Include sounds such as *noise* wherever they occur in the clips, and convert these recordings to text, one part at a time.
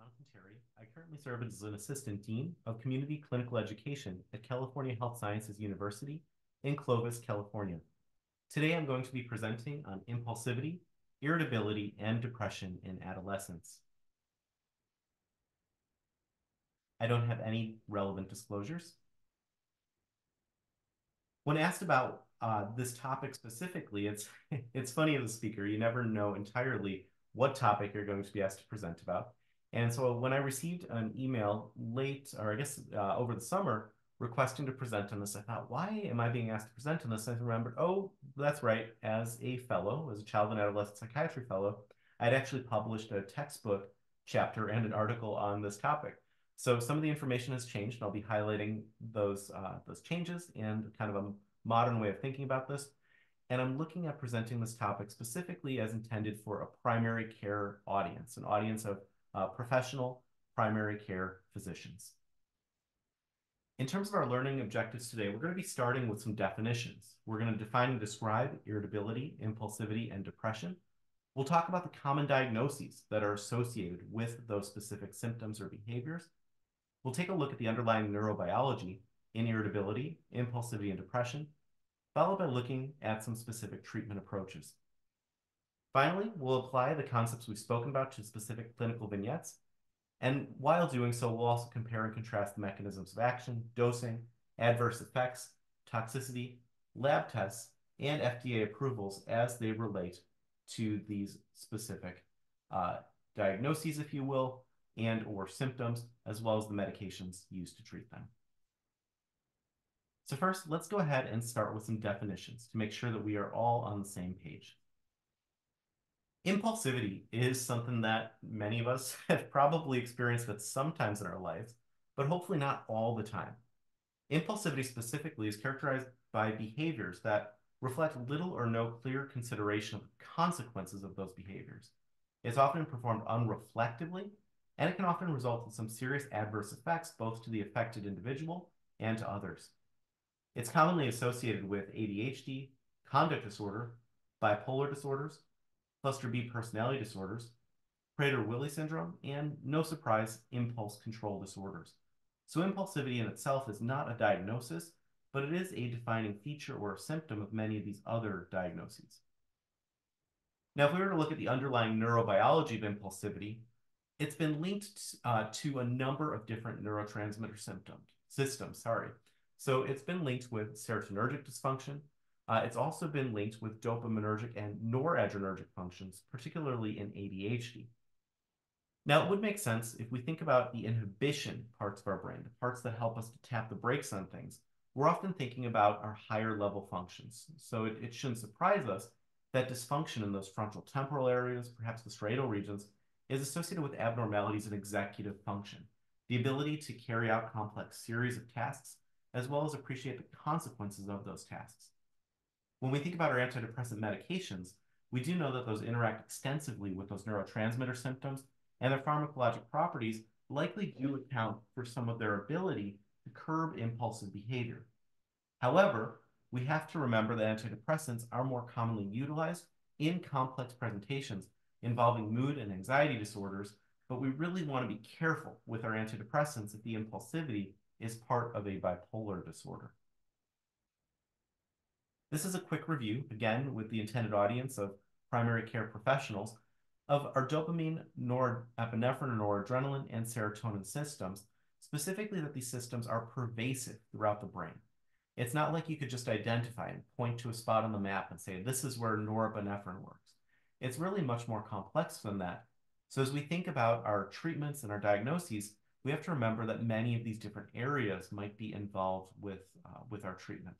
Jonathan Terry. I currently serve as an assistant dean of community clinical education at California Health Sciences University in Clovis, California. Today I'm going to be presenting on impulsivity, irritability, and depression in adolescents. I don't have any relevant disclosures. When asked about uh, this topic specifically, it's *laughs* it's funny as a speaker, you never know entirely what topic you're going to be asked to present about. And so when I received an email late, or I guess uh, over the summer, requesting to present on this, I thought, why am I being asked to present on this? I remembered, oh, that's right. As a fellow, as a child and adolescent psychiatry fellow, I'd actually published a textbook chapter and an article on this topic. So some of the information has changed, and I'll be highlighting those uh, those changes and kind of a modern way of thinking about this. And I'm looking at presenting this topic specifically as intended for a primary care audience, an audience of uh, professional primary care physicians. In terms of our learning objectives today, we're going to be starting with some definitions. We're going to define and describe irritability, impulsivity, and depression. We'll talk about the common diagnoses that are associated with those specific symptoms or behaviors. We'll take a look at the underlying neurobiology in irritability, impulsivity, and depression, followed by looking at some specific treatment approaches. Finally, we'll apply the concepts we've spoken about to specific clinical vignettes. And while doing so, we'll also compare and contrast the mechanisms of action, dosing, adverse effects, toxicity, lab tests, and FDA approvals as they relate to these specific uh, diagnoses, if you will, and or symptoms, as well as the medications used to treat them. So first, let's go ahead and start with some definitions to make sure that we are all on the same page. Impulsivity is something that many of us *laughs* have probably experienced at sometimes in our lives, but hopefully not all the time. Impulsivity specifically is characterized by behaviors that reflect little or no clear consideration of the consequences of those behaviors. It's often performed unreflectively, and it can often result in some serious adverse effects both to the affected individual and to others. It's commonly associated with ADHD, conduct disorder, bipolar disorders, cluster B personality disorders, Prader-Willi syndrome, and no surprise, impulse control disorders. So impulsivity in itself is not a diagnosis, but it is a defining feature or symptom of many of these other diagnoses. Now, if we were to look at the underlying neurobiology of impulsivity, it's been linked uh, to a number of different neurotransmitter symptoms, systems, sorry. So it's been linked with serotonergic dysfunction, uh, it's also been linked with dopaminergic and noradrenergic functions, particularly in ADHD. Now, it would make sense if we think about the inhibition parts of our brain, the parts that help us to tap the brakes on things. We're often thinking about our higher level functions. So it, it shouldn't surprise us that dysfunction in those frontal temporal areas, perhaps the striatal regions, is associated with abnormalities in executive function, the ability to carry out complex series of tasks, as well as appreciate the consequences of those tasks. When we think about our antidepressant medications, we do know that those interact extensively with those neurotransmitter symptoms, and their pharmacologic properties likely do account for some of their ability to curb impulsive behavior. However, we have to remember that antidepressants are more commonly utilized in complex presentations involving mood and anxiety disorders, but we really want to be careful with our antidepressants if the impulsivity is part of a bipolar disorder. This is a quick review, again, with the intended audience of primary care professionals, of our dopamine, norepinephrine, noradrenaline, and serotonin systems, specifically that these systems are pervasive throughout the brain. It's not like you could just identify and point to a spot on the map and say, this is where norepinephrine works. It's really much more complex than that. So as we think about our treatments and our diagnoses, we have to remember that many of these different areas might be involved with, uh, with our treatment.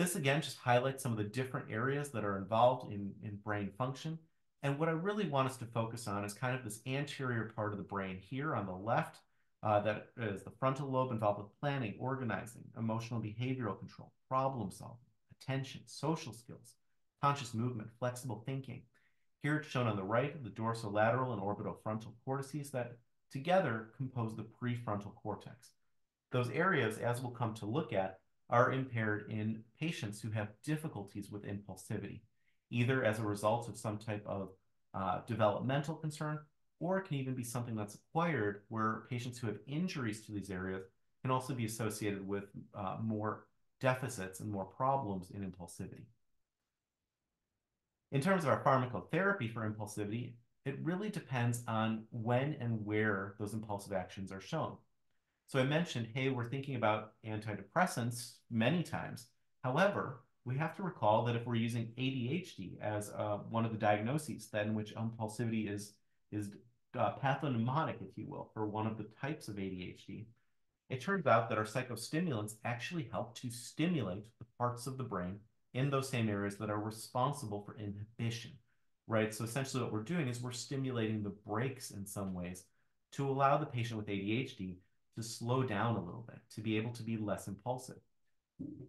This again just highlights some of the different areas that are involved in, in brain function. And what I really want us to focus on is kind of this anterior part of the brain here on the left, uh, that is the frontal lobe involved with planning, organizing, emotional behavioral control, problem solving, attention, social skills, conscious movement, flexible thinking. Here it's shown on the right, the dorsolateral and orbitofrontal cortices that together compose the prefrontal cortex. Those areas, as we'll come to look at, are impaired in patients who have difficulties with impulsivity, either as a result of some type of uh, developmental concern or it can even be something that's acquired where patients who have injuries to these areas can also be associated with uh, more deficits and more problems in impulsivity. In terms of our pharmacotherapy for impulsivity, it really depends on when and where those impulsive actions are shown. So I mentioned, hey, we're thinking about antidepressants many times. However, we have to recall that if we're using ADHD as uh, one of the diagnoses, then which impulsivity is is uh, pathognomonic, if you will, for one of the types of ADHD, it turns out that our psychostimulants actually help to stimulate the parts of the brain in those same areas that are responsible for inhibition, right? So essentially what we're doing is we're stimulating the brakes in some ways to allow the patient with ADHD to slow down a little bit, to be able to be less impulsive.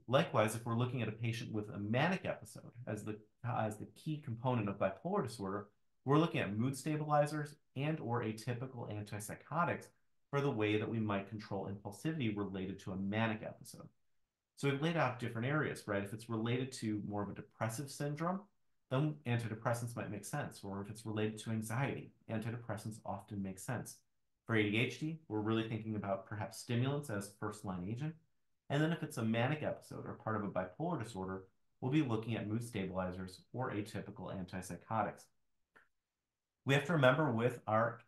Likewise, if we're looking at a patient with a manic episode as the, as the key component of bipolar disorder, we're looking at mood stabilizers and or atypical antipsychotics for the way that we might control impulsivity related to a manic episode. So we've laid out different areas, right? If it's related to more of a depressive syndrome, then antidepressants might make sense. Or if it's related to anxiety, antidepressants often make sense. For ADHD, we're really thinking about perhaps stimulants as first line agent. And then if it's a manic episode or part of a bipolar disorder, we'll be looking at mood stabilizers or atypical antipsychotics. We have to remember with our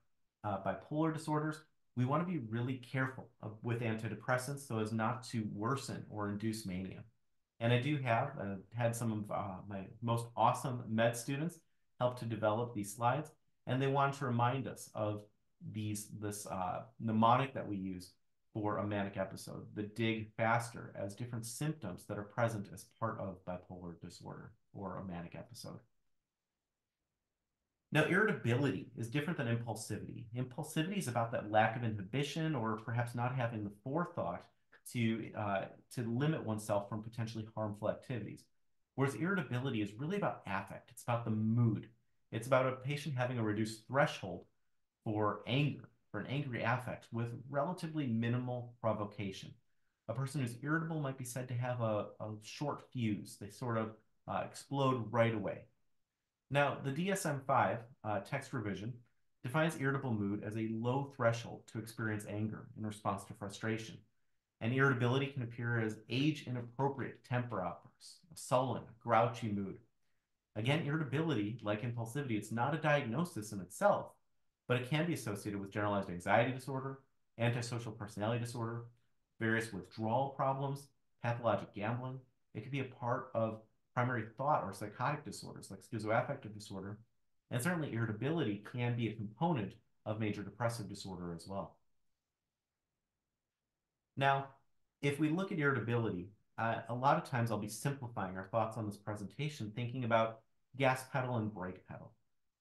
uh, bipolar disorders, we want to be really careful with antidepressants so as not to worsen or induce mania. And I do have uh, had some of uh, my most awesome med students help to develop these slides, and they want to remind us of these this uh, mnemonic that we use for a manic episode, the dig faster, as different symptoms that are present as part of bipolar disorder or a manic episode. Now, irritability is different than impulsivity. Impulsivity is about that lack of inhibition or perhaps not having the forethought to, uh, to limit oneself from potentially harmful activities. Whereas irritability is really about affect. It's about the mood. It's about a patient having a reduced threshold for anger, for an angry affect with relatively minimal provocation. A person who's irritable might be said to have a, a short fuse. They sort of uh, explode right away. Now, the DSM-5 uh, text revision defines irritable mood as a low threshold to experience anger in response to frustration. And irritability can appear as age-inappropriate temper outbursts, a sullen, grouchy mood. Again, irritability, like impulsivity, it's not a diagnosis in itself, but it can be associated with generalized anxiety disorder, antisocial personality disorder, various withdrawal problems, pathologic gambling. It could be a part of primary thought or psychotic disorders like schizoaffective disorder, and certainly irritability can be a component of major depressive disorder as well. Now, if we look at irritability, uh, a lot of times I'll be simplifying our thoughts on this presentation, thinking about gas pedal and brake pedal,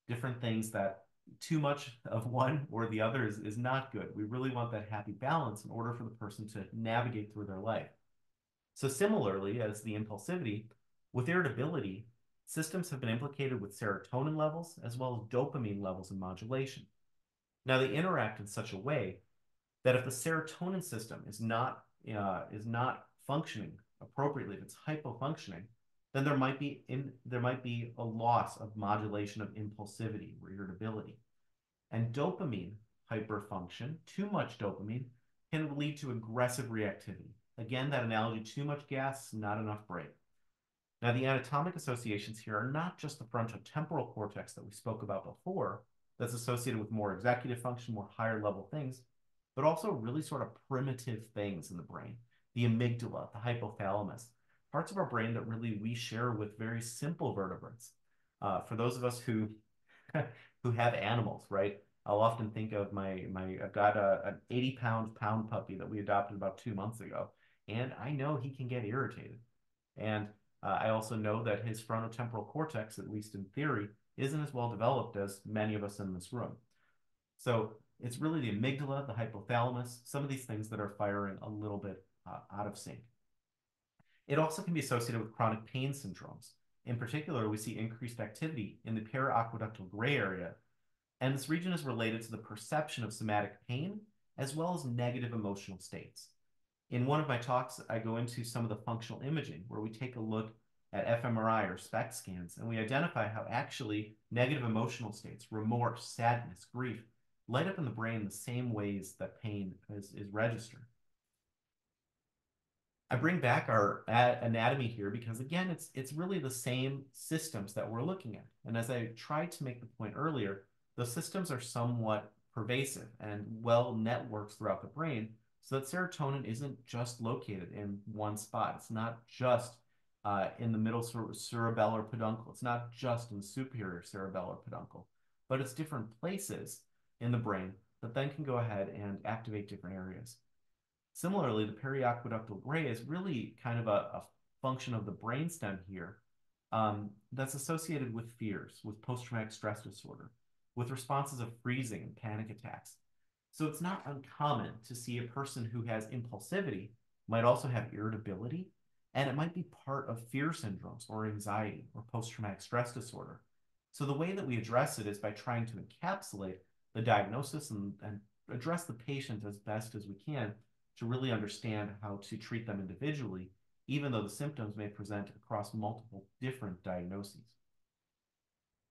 different things that too much of one or the other is, is not good. We really want that happy balance in order for the person to navigate through their life. So similarly as the impulsivity, with irritability, systems have been implicated with serotonin levels as well as dopamine levels and modulation. Now they interact in such a way that if the serotonin system is not uh, is not functioning appropriately, if it's hypofunctioning, then there might be in there might be a loss of modulation of impulsivity or irritability. And dopamine hyperfunction, too much dopamine, can lead to aggressive reactivity. Again, that analogy, too much gas, not enough brake. Now, the anatomic associations here are not just the frontotemporal cortex that we spoke about before, that's associated with more executive function, more higher level things, but also really sort of primitive things in the brain. The amygdala, the hypothalamus, parts of our brain that really we share with very simple vertebrates. Uh, for those of us who *laughs* who have animals, right? I'll often think of my my I've got a, an 80 pound pound puppy that we adopted about two months ago, and I know he can get irritated. And uh, I also know that his frontotemporal cortex, at least in theory, isn't as well developed as many of us in this room. So it's really the amygdala, the hypothalamus, some of these things that are firing a little bit uh, out of sync. It also can be associated with chronic pain syndromes. In particular, we see increased activity in the periaqueductal gray area, and this region is related to the perception of somatic pain as well as negative emotional states. In one of my talks, I go into some of the functional imaging where we take a look at fMRI or SPECT scans and we identify how actually negative emotional states, remorse, sadness, grief, light up in the brain the same ways that pain is, is registered. I bring back our anatomy here because again, it's it's really the same systems that we're looking at. And as I tried to make the point earlier, the systems are somewhat pervasive and well networked throughout the brain so that serotonin isn't just located in one spot. It's not just uh, in the middle cerebellar peduncle. It's not just in the superior cerebellar peduncle, but it's different places in the brain that then can go ahead and activate different areas. Similarly, the periaqueductal gray is really kind of a, a function of the brainstem here um, that's associated with fears, with post-traumatic stress disorder, with responses of freezing and panic attacks. So it's not uncommon to see a person who has impulsivity might also have irritability, and it might be part of fear syndromes or anxiety or post-traumatic stress disorder. So the way that we address it is by trying to encapsulate the diagnosis and, and address the patient as best as we can to really understand how to treat them individually, even though the symptoms may present across multiple different diagnoses.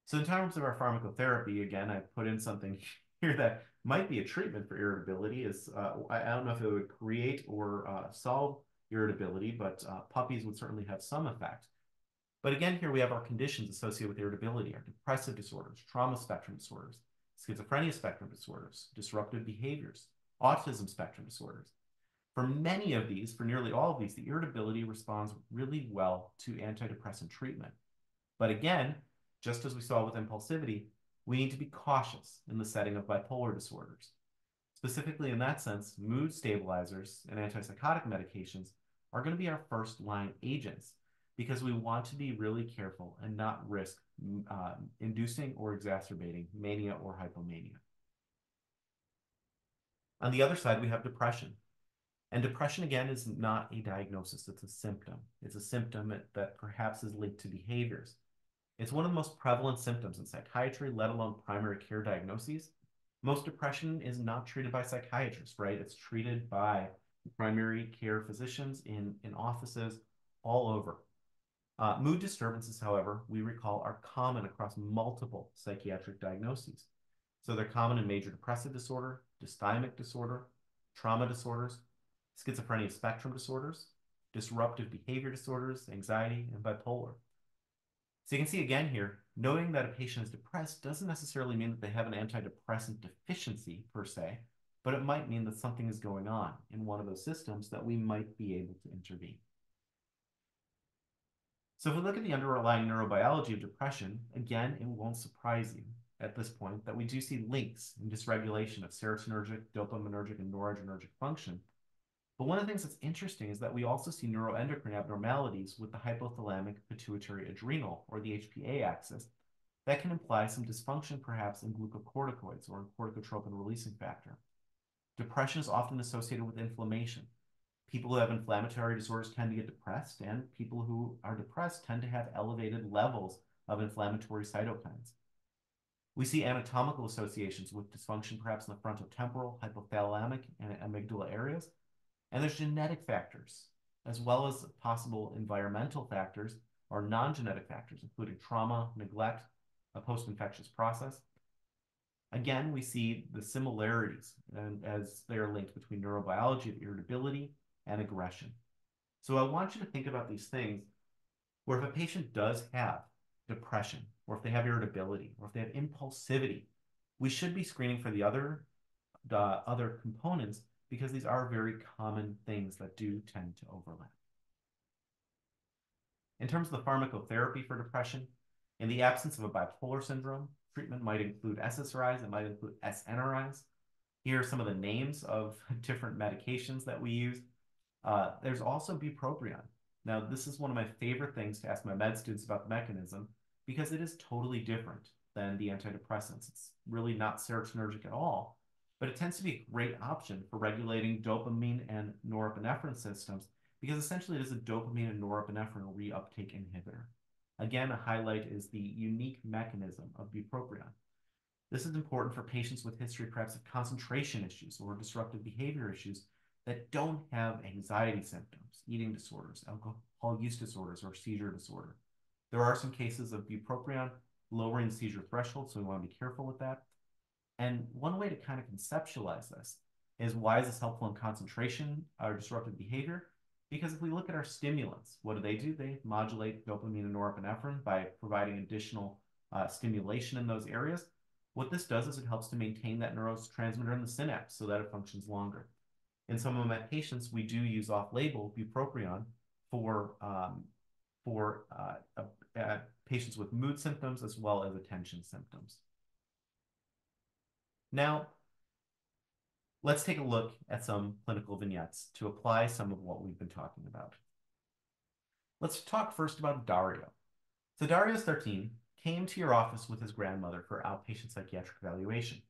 So in terms of our pharmacotherapy, again, I put in something *laughs* here that might be a treatment for irritability. Is uh, I, don't know if it would create or uh, solve irritability, but uh, puppies would certainly have some effect. But again, here we have our conditions associated with irritability, our depressive disorders, trauma spectrum disorders, schizophrenia spectrum disorders, disruptive behaviors, autism spectrum disorders. For many of these, for nearly all of these, the irritability responds really well to antidepressant treatment. But again, just as we saw with impulsivity, we need to be cautious in the setting of bipolar disorders. Specifically, in that sense, mood stabilizers and antipsychotic medications are going to be our first line agents because we want to be really careful and not risk uh, inducing or exacerbating mania or hypomania. On the other side, we have depression. And depression, again, is not a diagnosis, it's a symptom. It's a symptom that perhaps is linked to behaviors. It's one of the most prevalent symptoms in psychiatry, let alone primary care diagnoses. Most depression is not treated by psychiatrists, right? It's treated by primary care physicians in, in offices all over. Uh, mood disturbances, however, we recall are common across multiple psychiatric diagnoses. So they're common in major depressive disorder, dysthymic disorder, trauma disorders, schizophrenia spectrum disorders, disruptive behavior disorders, anxiety, and bipolar. So you can see again here, knowing that a patient is depressed doesn't necessarily mean that they have an antidepressant deficiency per se, but it might mean that something is going on in one of those systems that we might be able to intervene. So if we look at the underlying neurobiology of depression, again, it won't surprise you at this point that we do see links in dysregulation of serotonergic, dopaminergic, and noradrenergic function. But one of the things that's interesting is that we also see neuroendocrine abnormalities with the hypothalamic pituitary adrenal, or the HPA axis, that can imply some dysfunction perhaps in glucocorticoids or in corticotropin releasing factor. Depression is often associated with inflammation, people who have inflammatory disorders tend to get depressed, and people who are depressed tend to have elevated levels of inflammatory cytokines. We see anatomical associations with dysfunction perhaps in the frontotemporal, hypothalamic, and amygdala areas. And there's genetic factors, as well as possible environmental factors or non-genetic factors, including trauma, neglect, a post-infectious process. Again, we see the similarities and as they are linked between neurobiology of irritability and aggression. So I want you to think about these things where if a patient does have depression, or if they have irritability, or if they have impulsivity, we should be screening for the other, the other components because these are very common things that do tend to overlap. In terms of the pharmacotherapy for depression, in the absence of a bipolar syndrome, treatment might include SSRIs, it might include SNRIs. Here are some of the names of *laughs* different medications that we use. Uh, there's also bupropion. Now, this is one of my favorite things to ask my med students about the mechanism because it is totally different than the antidepressants. It's really not serotonergic at all, but it tends to be a great option for regulating dopamine and norepinephrine systems because essentially it is a dopamine and norepinephrine reuptake inhibitor. Again, a highlight is the unique mechanism of bupropion. This is important for patients with history perhaps of concentration issues or disruptive behavior issues that don't have anxiety symptoms, eating disorders, alcohol use disorders, or seizure disorder. There are some cases of bupropion lowering seizure threshold, so we want to be careful with that. And one way to kind of conceptualize this is why is this helpful in concentration or disruptive behavior? Because if we look at our stimulants, what do they do? They modulate dopamine and norepinephrine by providing additional uh, stimulation in those areas. What this does is it helps to maintain that neurotransmitter in the synapse so that it functions longer. In some of my patients, we do use off-label bupropion for um, for uh, uh, patients with mood symptoms as well as attention symptoms. Now, let's take a look at some clinical vignettes to apply some of what we've been talking about. Let's talk first about Dario. So Dario's 13, came to your office with his grandmother for outpatient psychiatric evaluation.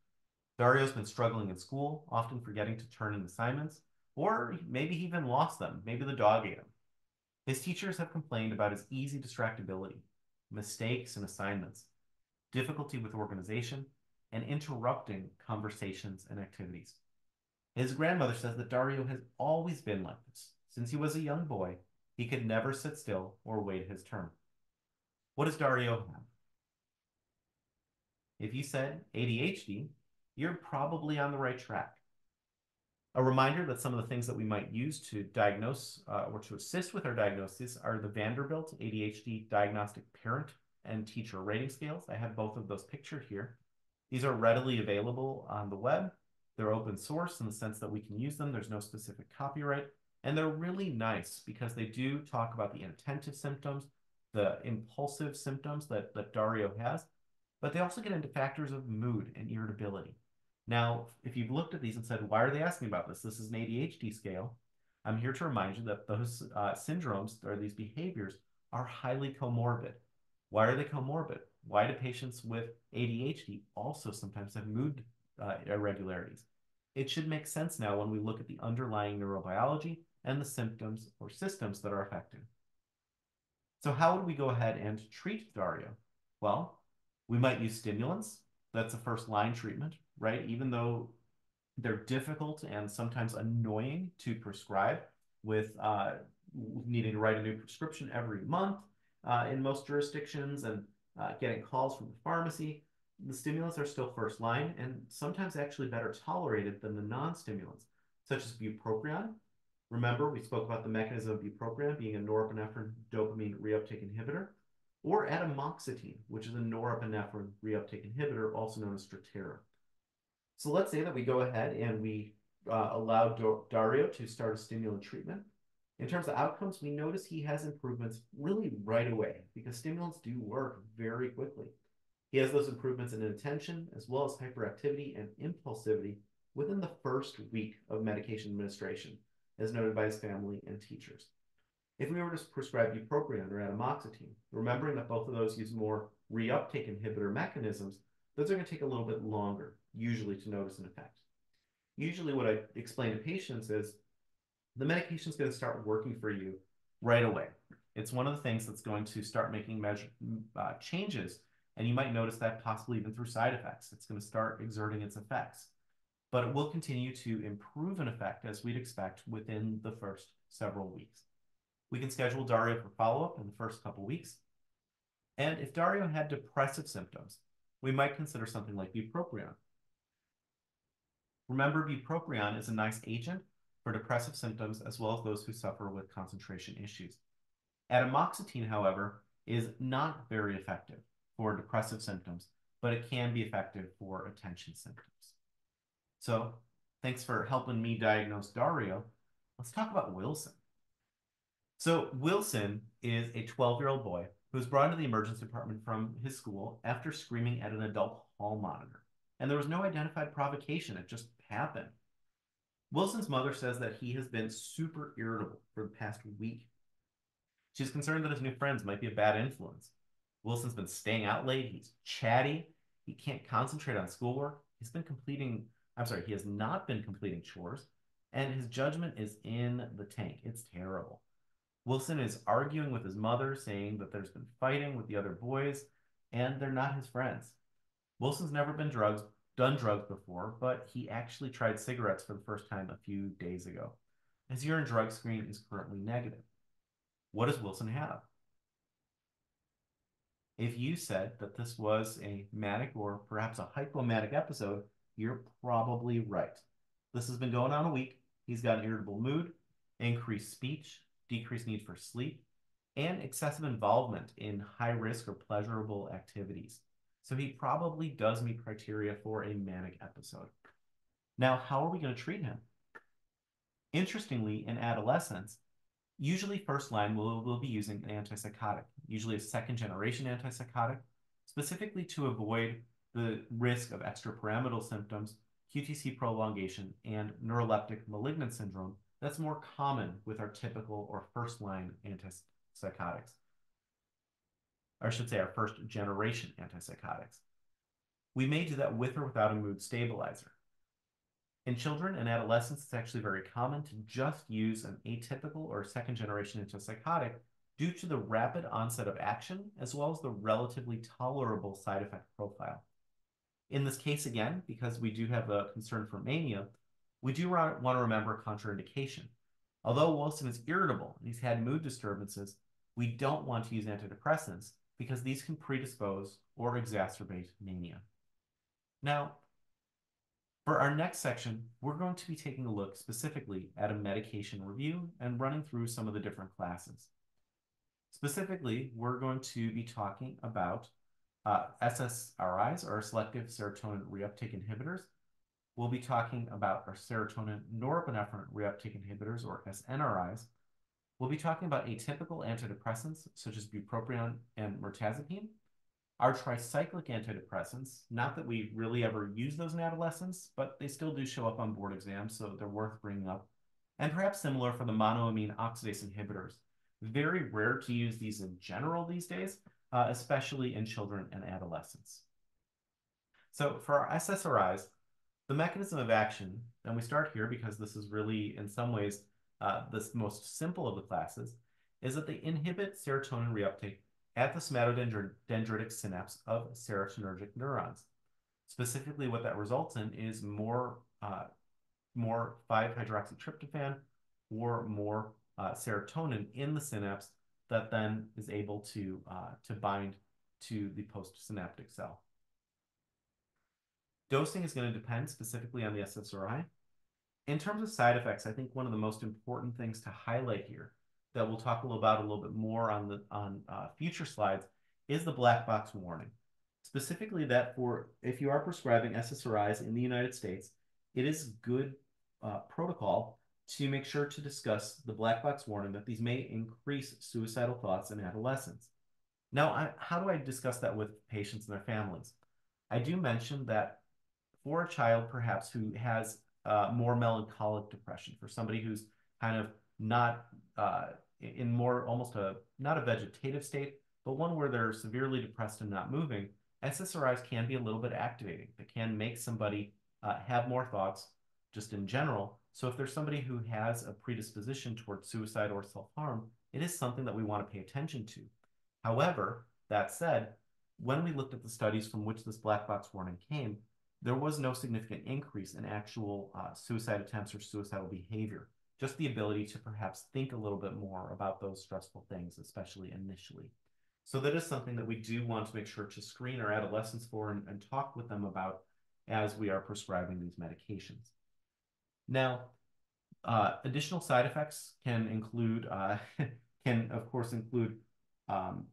Dario's been struggling in school, often forgetting to turn in assignments, or maybe he even lost them. Maybe the dog ate him. His teachers have complained about his easy distractibility, mistakes in assignments, difficulty with organization, and interrupting conversations and activities. His grandmother says that Dario has always been like this. Since he was a young boy, he could never sit still or wait his turn. What does Dario have? If you said ADHD, you're probably on the right track. A reminder that some of the things that we might use to diagnose uh, or to assist with our diagnosis are the Vanderbilt ADHD Diagnostic Parent and Teacher Rating Scales. I have both of those pictured here. These are readily available on the web. They're open source in the sense that we can use them. There's no specific copyright. And they're really nice because they do talk about the inattentive symptoms, the impulsive symptoms that, that Dario has, but they also get into factors of mood and irritability. Now, if you've looked at these and said, why are they asking about this? This is an ADHD scale. I'm here to remind you that those uh, syndromes or these behaviors are highly comorbid. Why are they comorbid? Why do patients with ADHD also sometimes have mood uh, irregularities? It should make sense now when we look at the underlying neurobiology and the symptoms or systems that are affected. So how would we go ahead and treat Dario? Well, we might use stimulants. That's a first line treatment, right? Even though they're difficult and sometimes annoying to prescribe with uh, needing to write a new prescription every month uh, in most jurisdictions and uh, getting calls from the pharmacy, the stimulants are still first line and sometimes actually better tolerated than the non-stimulants, such as bupropion. Remember, we spoke about the mechanism of bupropion being a norepinephrine dopamine reuptake inhibitor, or atomoxetine, which is a norepinephrine reuptake inhibitor, also known as Strattera. So let's say that we go ahead and we uh, allow Dario to start a stimulant treatment. In terms of outcomes, we notice he has improvements really right away because stimulants do work very quickly. He has those improvements in attention as well as hyperactivity and impulsivity within the first week of medication administration, as noted by his family and teachers. If we were to prescribe bupropion or atomoxetine, remembering that both of those use more reuptake inhibitor mechanisms, those are going to take a little bit longer, usually, to notice an effect. Usually, what I explain to patients is the medication is going to start working for you right away. It's one of the things that's going to start making measure, uh, changes, and you might notice that possibly even through side effects. It's going to start exerting its effects, but it will continue to improve an effect as we'd expect within the first several weeks. We can schedule Dario for follow-up in the first couple weeks. And if Dario had depressive symptoms, we might consider something like bupropion. Remember, bupropion is a nice agent for depressive symptoms as well as those who suffer with concentration issues. Atomoxetine, however, is not very effective for depressive symptoms, but it can be effective for attention symptoms. So thanks for helping me diagnose Dario. Let's talk about Wilson. So Wilson is a 12-year-old boy who was brought into the emergency department from his school after screaming at an adult hall monitor. And there was no identified provocation. It just happened. Wilson's mother says that he has been super irritable for the past week. She's concerned that his new friends might be a bad influence. Wilson's been staying out late. He's chatty. He can't concentrate on schoolwork. He's been completing, I'm sorry, he has not been completing chores, and his judgment is in the tank. It's terrible. Wilson is arguing with his mother, saying that there's been fighting with the other boys, and they're not his friends. Wilson's never been drugs, done drugs before, but he actually tried cigarettes for the first time a few days ago. His urine drug screen is currently negative. What does Wilson have? If you said that this was a manic or perhaps a hypomanic episode, you're probably right. This has been going on a week. He's got an irritable mood, increased speech, decreased need for sleep, and excessive involvement in high risk or pleasurable activities. So he probably does meet criteria for a manic episode. Now, how are we going to treat him? Interestingly, in adolescence, usually first line we'll, we'll be using an antipsychotic, usually a second generation antipsychotic, specifically to avoid the risk of extrapyramidal symptoms, QTC prolongation, and neuroleptic malignant syndrome that's more common with our typical or first line antipsychotics. Or I should say our first generation antipsychotics. We may do that with or without a mood stabilizer. In children and adolescents, it's actually very common to just use an atypical or second generation antipsychotic due to the rapid onset of action as well as the relatively tolerable side effect profile. In this case, again, because we do have a concern for mania, we do want to remember contraindication. Although Wilson is irritable and he's had mood disturbances, we don't want to use antidepressants because these can predispose or exacerbate mania. Now, for our next section, we're going to be taking a look specifically at a medication review and running through some of the different classes. Specifically, we're going to be talking about uh, SSRIs, or selective serotonin reuptake inhibitors. We'll be talking about our serotonin norepinephrine reuptake inhibitors, or SNRIs. We'll be talking about atypical antidepressants, such as bupropion and mirtazapine. Our tricyclic antidepressants, not that we really ever use those in adolescence, but they still do show up on board exams, so they're worth bringing up. And perhaps similar for the monoamine oxidase inhibitors. Very rare to use these in general these days, uh, especially in children and adolescents. So for our SSRIs, the mechanism of action, and we start here because this is really, in some ways, uh, the most simple of the classes, is that they inhibit serotonin reuptake at the somatodendritic synapse of serotonergic neurons. Specifically, what that results in is more, uh, more 5-hydroxytryptophan or more uh, serotonin in the synapse that then is able to, uh, to bind to the postsynaptic cell. Dosing is going to depend specifically on the SSRI. In terms of side effects, I think one of the most important things to highlight here that we'll talk a little about a little bit more on the on uh, future slides is the black box warning. Specifically, that for if you are prescribing SSRIs in the United States, it is good uh, protocol to make sure to discuss the black box warning that these may increase suicidal thoughts in adolescents. Now, I, how do I discuss that with patients and their families? I do mention that for a child, perhaps, who has uh, more melancholic depression, for somebody who's kind of not uh, in more almost a not a vegetative state, but one where they're severely depressed and not moving, SSRIs can be a little bit activating. They can make somebody uh, have more thoughts just in general, so if there's somebody who has a predisposition towards suicide or self-harm, it is something that we want to pay attention to. However, that said, when we looked at the studies from which this black box warning came, there was no significant increase in actual uh, suicide attempts or suicidal behavior. Just the ability to perhaps think a little bit more about those stressful things, especially initially. So that is something that we do want to make sure to screen our adolescents for and, and talk with them about as we are prescribing these medications. Now, uh, additional side effects can include, uh, *laughs* can of course include um,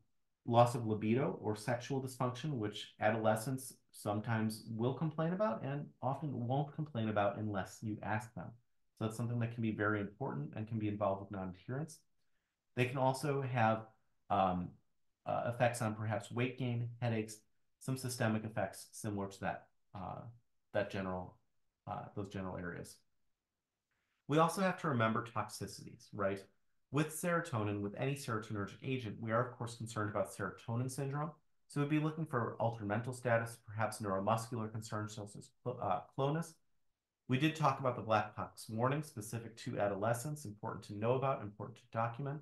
loss of libido or sexual dysfunction, which adolescents sometimes will complain about and often won't complain about unless you ask them. So that's something that can be very important and can be involved with non-adherence. They can also have um, uh, effects on perhaps weight gain, headaches, some systemic effects similar to that, uh, that general, uh, those general areas. We also have to remember toxicities, right? With serotonin, with any serotonergic agent, we are, of course, concerned about serotonin syndrome. So we'd be looking for altered mental status, perhaps neuromuscular concerns such as uh, clonus. We did talk about the black box warning specific to adolescents, important to know about, important to document.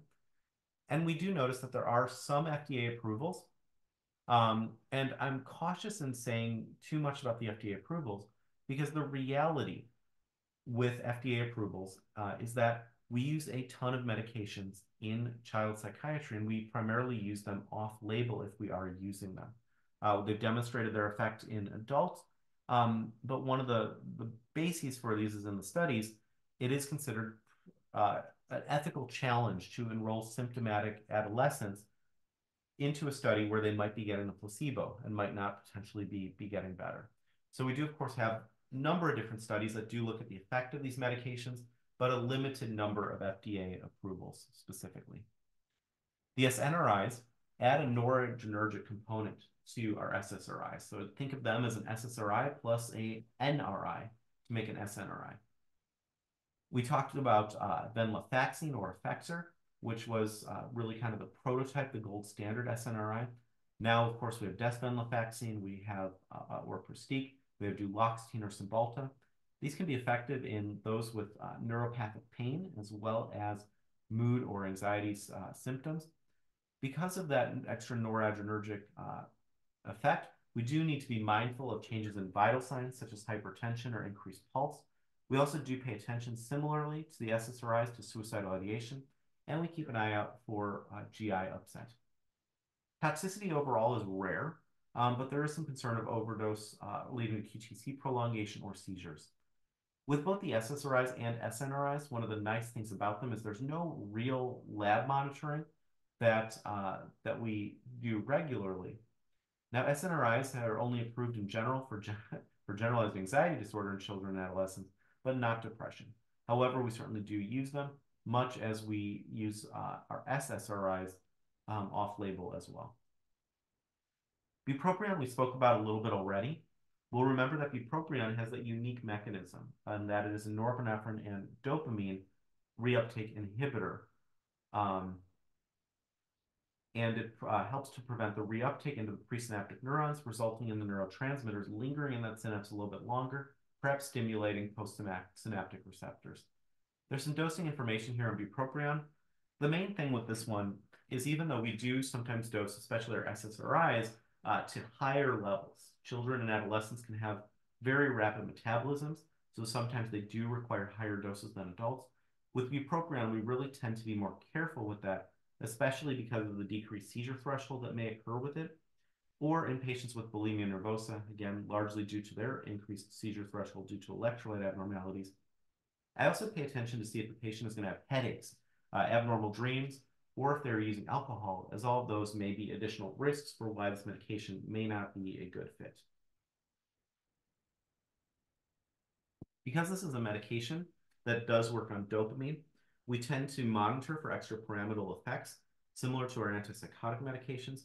And we do notice that there are some FDA approvals. Um, and I'm cautious in saying too much about the FDA approvals because the reality with FDA approvals uh, is that we use a ton of medications in child psychiatry, and we primarily use them off label if we are using them. Uh, they've demonstrated their effect in adults, Um, but one of the, the bases for these is in the studies, it is considered uh, an ethical challenge to enroll symptomatic adolescents into a study where they might be getting a placebo and might not potentially be, be getting better. So we do, of course, have a number of different studies that do look at the effect of these medications, but a limited number of FDA approvals specifically. The SNRIs add a noradrenergic component to our SSRI. So think of them as an SSRI plus a NRI to make an SNRI. We talked about uh, venlafaxine or Effexor, which was uh, really kind of the prototype, the gold standard SNRI. Now, of course, we have desvenlafaxine, we have uh, uh, or Pristiq, we have duloxetine or Cymbalta. These can be effective in those with uh, neuropathic pain as well as mood or anxiety uh, symptoms. Because of that extra noradrenergic uh, effect, we do need to be mindful of changes in vital signs such as hypertension or increased pulse. We also do pay attention similarly to the SSRIs to suicidal ideation, and we keep an eye out for uh, GI upset. Toxicity overall is rare, um, but there is some concern of overdose uh, leading to QTC prolongation or seizures. With both the SSRIs and SNRIs, one of the nice things about them is there's no real lab monitoring that, uh, that we do regularly. Now, SNRIs are only approved in general for, gen *laughs* for generalized anxiety disorder in children and adolescents, but not depression. However, we certainly do use them, much as we use uh, our SSRIs um, off-label as well. Bupropion we spoke about a little bit already. We'll remember that bupropion has that unique mechanism, and that it is a norepinephrine and dopamine reuptake inhibitor. Um, and it uh, helps to prevent the reuptake into the presynaptic neurons, resulting in the neurotransmitters lingering in that synapse a little bit longer, perhaps stimulating postsynaptic receptors. There's some dosing information here on bupropion. The main thing with this one is even though we do sometimes dose, especially our SSRIs, uh, to higher levels, children and adolescents can have very rapid metabolisms, so sometimes they do require higher doses than adults. With bupropion, we really tend to be more careful with that especially because of the decreased seizure threshold that may occur with it, or in patients with bulimia nervosa, again, largely due to their increased seizure threshold due to electrolyte abnormalities. I also pay attention to see if the patient is going to have headaches, uh, abnormal dreams, or if they're using alcohol, as all of those may be additional risks for why this medication may not be a good fit. Because this is a medication that does work on dopamine, we tend to monitor for extrapyramidal effects, similar to our antipsychotic medications.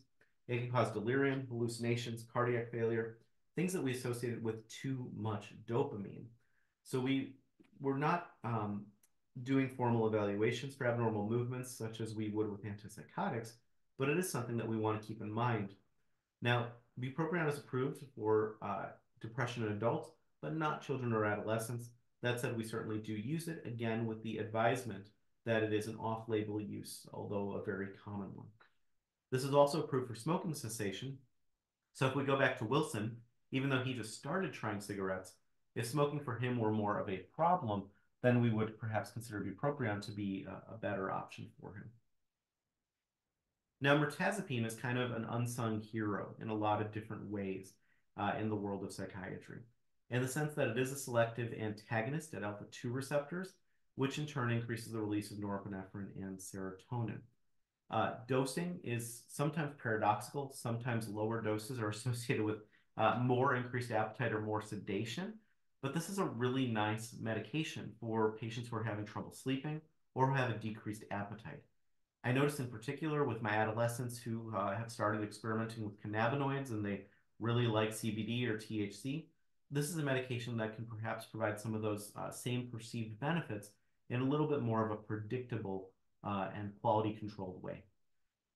It can cause delirium, hallucinations, cardiac failure, things that we associated with too much dopamine. So we we're not um, doing formal evaluations for abnormal movements, such as we would with antipsychotics, but it is something that we want to keep in mind. Now, bupropion is approved for uh, depression in adults, but not children or adolescents. That said, we certainly do use it, again, with the advisement that it is an off-label use, although a very common one. This is also approved for smoking cessation. So if we go back to Wilson, even though he just started trying cigarettes, if smoking for him were more of a problem, then we would perhaps consider bupropion to be a, a better option for him. Now, mirtazapine is kind of an unsung hero in a lot of different ways uh, in the world of psychiatry in the sense that it is a selective antagonist at alpha 2 receptors, which in turn increases the release of norepinephrine and serotonin. Uh, dosing is sometimes paradoxical. Sometimes lower doses are *laughs* associated with uh, more increased appetite or more sedation. But this is a really nice medication for patients who are having trouble sleeping or who have a decreased appetite. I noticed in particular with my adolescents who uh, have started experimenting with cannabinoids and they really like CBD or THC, this is a medication that can perhaps provide some of those uh, same perceived benefits in a little bit more of a predictable uh, and quality controlled way.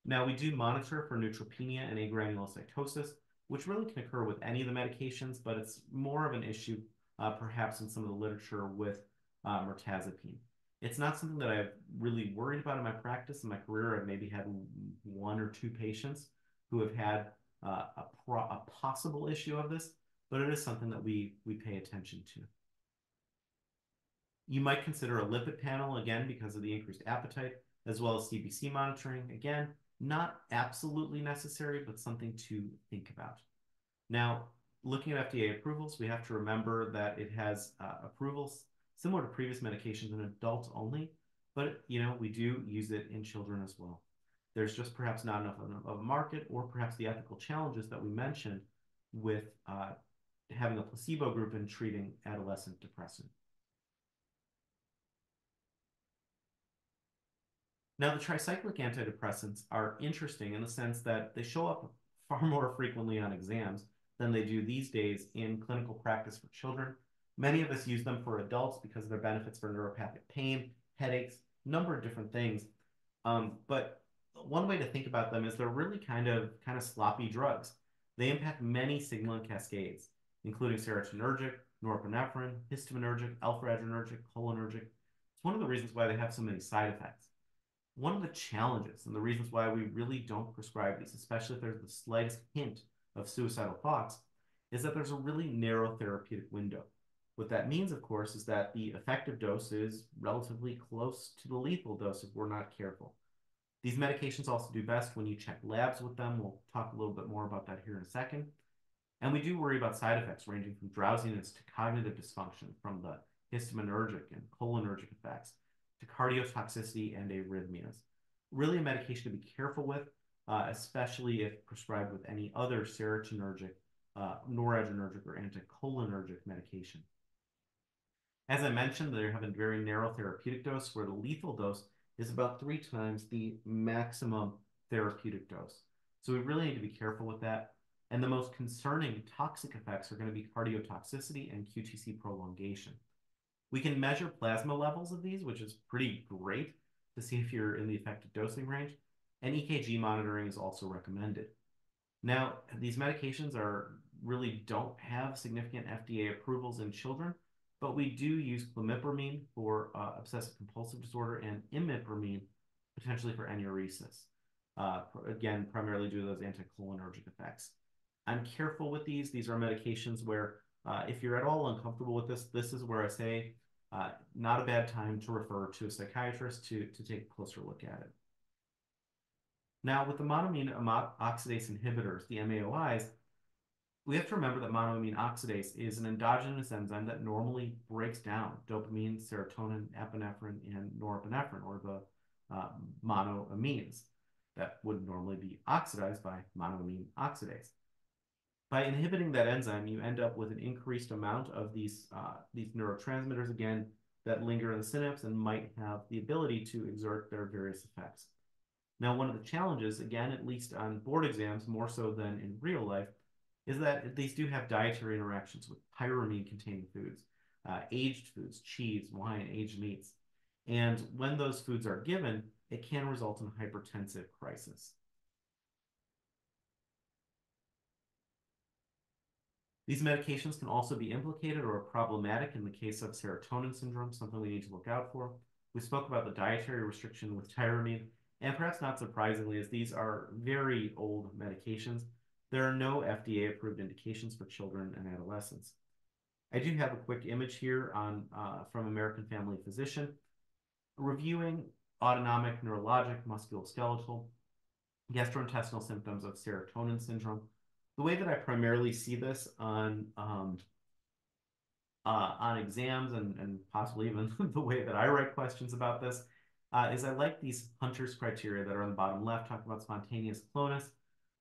Now, we do monitor for neutropenia and agranulocytosis, which really can occur with any of the medications, but it's more of an issue uh, perhaps in some of the literature with uh, mirtazapine. It's not something that I've really worried about in my practice. In my career, I've maybe had one or two patients who have had uh, a, a possible issue of this, but it is something that we, we pay attention to. You might consider a lipid panel, again, because of the increased appetite, as well as CBC monitoring. Again, not absolutely necessary, but something to think about. Now, looking at FDA approvals, we have to remember that it has uh, approvals similar to previous medications in adults only, but you know we do use it in children as well. There's just perhaps not enough of a market, or perhaps the ethical challenges that we mentioned with uh, having a placebo group and treating adolescent depression. Now, the tricyclic antidepressants are interesting in the sense that they show up far more frequently on exams than they do these days in clinical practice for children. Many of us use them for adults because of their benefits for neuropathic pain, headaches, number of different things. Um, but one way to think about them is they're really kind of kind of sloppy drugs. They impact many signaling cascades, including serotonergic, norepinephrine, histaminergic, alpha-adrenergic, cholinergic. It's one of the reasons why they have so many side effects. One of the challenges and the reasons why we really don't prescribe these, especially if there's the slightest hint of suicidal thoughts, is that there's a really narrow therapeutic window. What that means, of course, is that the effective dose is relatively close to the lethal dose if we're not careful. These medications also do best when you check labs with them. We'll talk a little bit more about that here in a second. And we do worry about side effects ranging from drowsiness to cognitive dysfunction from the histaminergic and cholinergic effects to cardiotoxicity and arrhythmias. Really a medication to be careful with, uh, especially if prescribed with any other serotonergic, uh, noradrenergic, or anticholinergic medication. As I mentioned, they have a very narrow therapeutic dose where the lethal dose is about three times the maximum therapeutic dose. So we really need to be careful with that. And the most concerning toxic effects are going to be cardiotoxicity and QTC prolongation. We can measure plasma levels of these, which is pretty great to see if you're in the effective dosing range. And EKG monitoring is also recommended. Now, these medications are really don't have significant FDA approvals in children, but we do use clomipramine for uh, obsessive compulsive disorder and imipramine potentially for enuresis. Uh, again, primarily due to those anticholinergic effects. I'm careful with these. These are medications where uh, if you're at all uncomfortable with this, this is where I say not a bad time to refer to a psychiatrist to, to take a closer look at it. Now, with the monoamine oxidase inhibitors, the MAOIs, we have to remember that monoamine oxidase is an endogenous enzyme that normally breaks down dopamine, serotonin, epinephrine, and norepinephrine, or the uh, monoamines that would normally be oxidized by monoamine oxidase. By inhibiting that enzyme, you end up with an increased amount of these, uh, these neurotransmitters, again, that linger in the synapse and might have the ability to exert their various effects. Now, one of the challenges, again, at least on board exams, more so than in real life, is that these do have dietary interactions with tyramine-containing foods, uh, aged foods, cheese, wine, aged meats. And when those foods are given, it can result in hypertensive crisis. These medications can also be implicated or problematic in the case of serotonin syndrome, something we need to look out for. We spoke about the dietary restriction with tyramine, and perhaps not surprisingly, as these are very old medications, there are no FDA approved indications for children and adolescents. I do have a quick image here on uh, from American Family Physician reviewing autonomic, neurologic, musculoskeletal, gastrointestinal symptoms of serotonin syndrome. The way that I primarily see this on um, uh, on exams and, and possibly even *laughs* the way that I write questions about this uh, is I like these Hunter's criteria that are on the bottom left, talking about spontaneous clonus,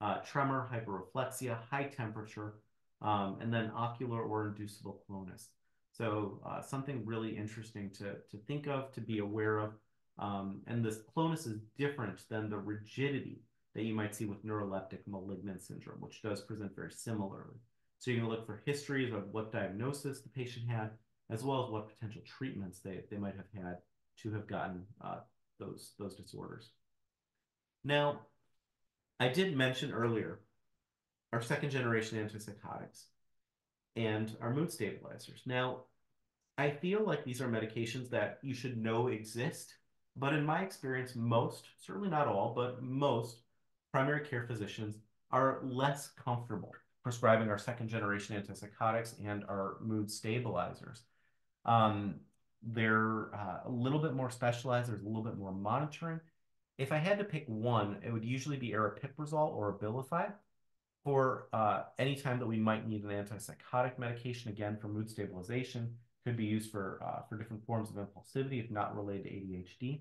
uh, tremor, hyperreflexia, high temperature, um, and then ocular or inducible clonus. So uh, something really interesting to, to think of, to be aware of. Um, and this clonus is different than the rigidity that you might see with neuroleptic malignant syndrome, which does present very similarly. So you can look for histories of what diagnosis the patient had, as well as what potential treatments they, they might have had to have gotten uh, those, those disorders. Now, I did mention earlier our second generation antipsychotics and our mood stabilizers. Now, I feel like these are medications that you should know exist, but in my experience, most, certainly not all, but most primary care physicians are less comfortable prescribing our second generation antipsychotics and our mood stabilizers. Um, they're uh, a little bit more specialized, there's a little bit more monitoring, if I had to pick one, it would usually be aripiprazole or Abilify. For uh, any time that we might need an antipsychotic medication, again, for mood stabilization, could be used for, uh, for different forms of impulsivity if not related to ADHD.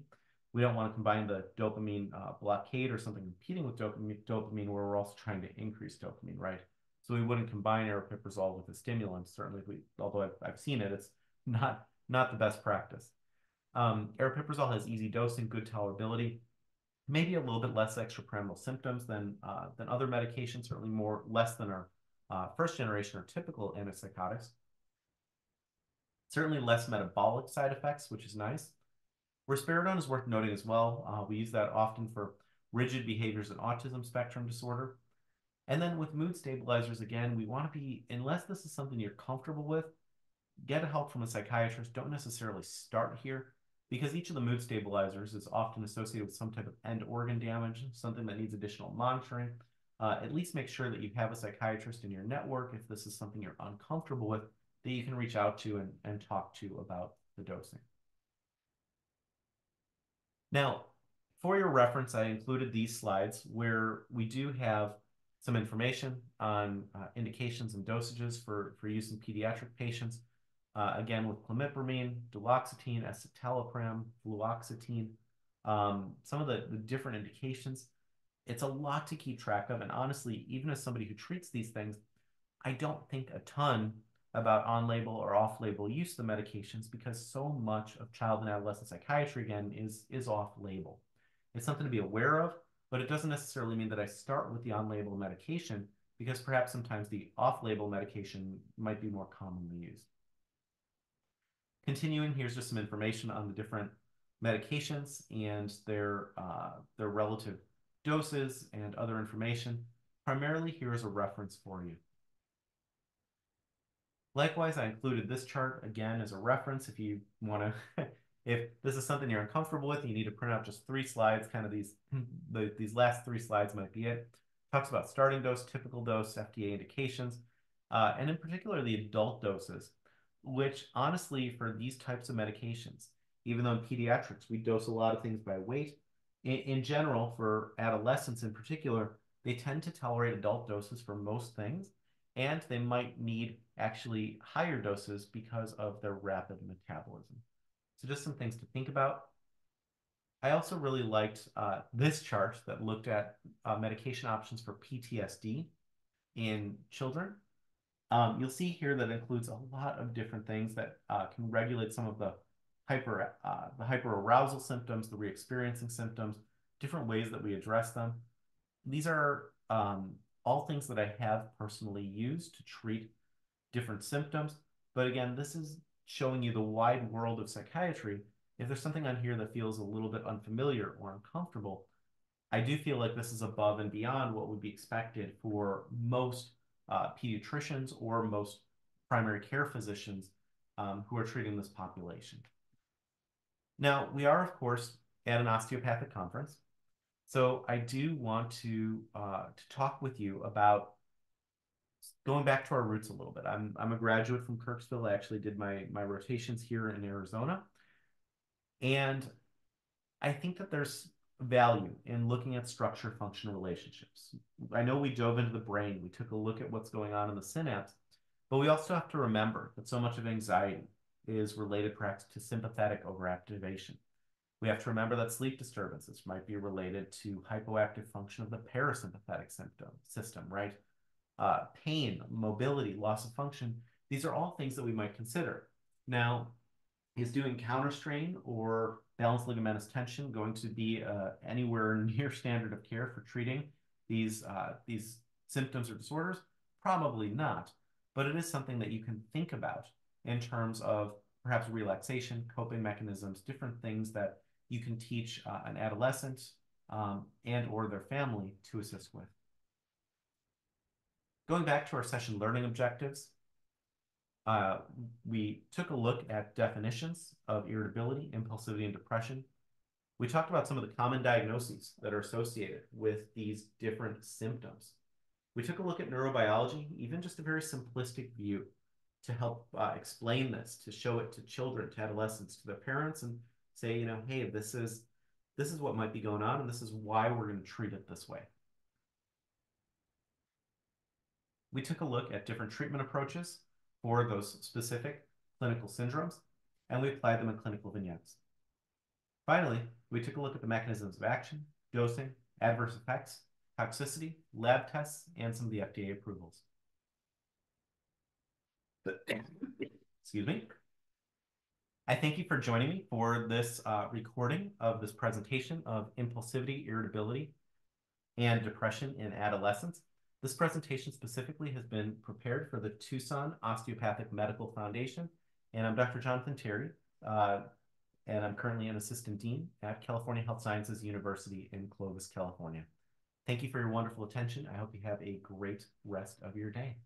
We don't want to combine the dopamine uh, blockade or something competing with dopamine, dopamine where we're also trying to increase dopamine, right? So we wouldn't combine aripiprazole with a stimulant. Certainly, we, although I've, I've seen it, it's not not the best practice. Um, aripiprazole has easy dosing, good tolerability, maybe a little bit less extrapyramidal symptoms than uh, than other medications. Certainly more less than our uh, first generation or typical antipsychotics. Certainly less metabolic side effects, which is nice. Risperidone is worth noting as well. Uh, we use that often for rigid behaviors in autism spectrum disorder. And then with mood stabilizers, again, we want to be, unless this is something you're comfortable with, get help from a psychiatrist. Don't necessarily start here because each of the mood stabilizers is often associated with some type of end organ damage, something that needs additional monitoring. Uh, at least make sure that you have a psychiatrist in your network if this is something you're uncomfortable with that you can reach out to and, and talk to about the dosing. Now, for your reference, I included these slides where we do have some information on uh, indications and dosages for, for use in pediatric patients. Uh, again, with clomipramine, duloxetine, escitalopram, fluoxetine, um, some of the, the different indications. It's a lot to keep track of. And honestly, even as somebody who treats these things, I don't think a ton about on-label or off-label use of the medications because so much of child and adolescent psychiatry, again, is, is off-label. It's something to be aware of, but it doesn't necessarily mean that I start with the on-label medication because perhaps sometimes the off-label medication might be more commonly used. Continuing, here's just some information on the different medications and their, uh, their relative doses and other information. Primarily, here is a reference for you. Likewise, I included this chart again as a reference if you want to, *laughs* if this is something you're uncomfortable with, you need to print out just three slides, kind of these, the, these last three slides might be it. Talks about starting dose, typical dose, FDA indications, uh, and in particular the adult doses which honestly, for these types of medications, even though in pediatrics we dose a lot of things by weight, in, in general, for adolescents in particular, they tend to tolerate adult doses for most things, and they might need actually higher doses because of their rapid metabolism. So just some things to think about. I also really liked uh, this chart that looked at uh, medication options for PTSD in children. Um, you'll see here that includes a lot of different things that uh, can regulate some of the hyper uh, the hyperarousal symptoms, the re-experiencing symptoms, different ways that we address them. These are um, all things that I have personally used to treat different symptoms. But again, this is showing you the wide world of psychiatry. If there's something on here that feels a little bit unfamiliar or uncomfortable, I do feel like this is above and beyond what would be expected for most uh, pediatricians or most primary care physicians um, who are treating this population. Now, we are, of course, at an osteopathic conference. So I do want to, uh, to talk with you about going back to our roots a little bit. I'm, I'm a graduate from Kirksville. I actually did my, my rotations here in Arizona. And I think that there's value in looking at structure function relationships. I know we dove into the brain, we took a look at what's going on in the synapse, but we also have to remember that so much of anxiety is related perhaps to sympathetic overactivation. We have to remember that sleep disturbances might be related to hypoactive function of the parasympathetic symptom, system, right? Uh, pain, mobility, loss of function, these are all things that we might consider. Now, is doing counter strain or balanced ligamentous tension going to be uh, anywhere *laughs* near standard of care for treating these, uh, these symptoms or disorders? Probably not, but it is something that you can think about in terms of perhaps relaxation, coping mechanisms, different things that you can teach uh, an adolescent um, and or their family to assist with. Going back to our session learning objectives, uh, we took a look at definitions of irritability, impulsivity, and depression. We talked about some of the common diagnoses that are associated with these different symptoms. We took a look at neurobiology, even just a very simplistic view to help uh, explain this, to show it to children, to adolescents, to their parents, and say, you know, hey, this is this is what might be going on, and this is why we're going to treat it this way. we took a look at different treatment approaches for those specific clinical syndromes, and we applied them in clinical vignettes. Finally, we took a look at the mechanisms of action, dosing, adverse effects, toxicity, lab tests, and some of the FDA approvals. Excuse me. I thank you for joining me for this uh, recording of this presentation of impulsivity, irritability, and depression in adolescents. This presentation specifically has been prepared for the Tucson Osteopathic Medical Foundation, and I'm Dr. Jonathan Terry, uh, and I'm currently an assistant dean at California Health Sciences University in Clovis, California. Thank you for your wonderful attention. I hope you have a great rest of your day.